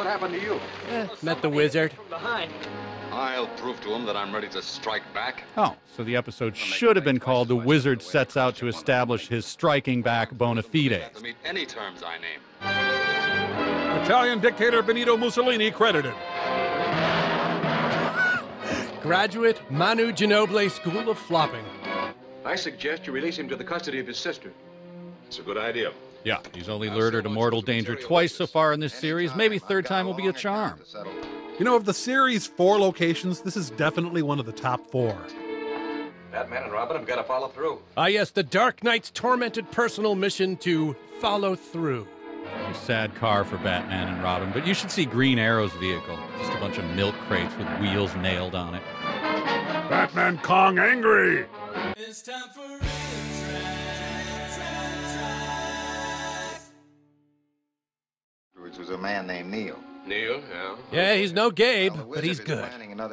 What happened to you? Eh, met the wizard. I'll prove to him that I'm ready to strike back. Oh, so the episode should have been called The Wizard Sets Out to Establish His Striking Back Bona Fides. To meet any terms I name. Italian dictator Benito Mussolini credited. Graduate Manu Ginobili School of Flopping. I suggest you release him to the custody of his sister. It's a good idea. Yeah, he's only lured her to mortal danger twice so far in this series. Maybe third time will be a charm. You know, of the series' four locations, this is definitely one of the top four. Batman and Robin have got to follow through. Ah, yes, the Dark Knight's tormented personal mission to follow through. A sad car for Batman and Robin, but you should see Green Arrow's vehicle. Just a bunch of milk crates with wheels nailed on it. Batman Kong angry! It's time for real Which was a man named Neil. Neil, yeah. Yeah, he's no Gabe, Well, but he's good. planning another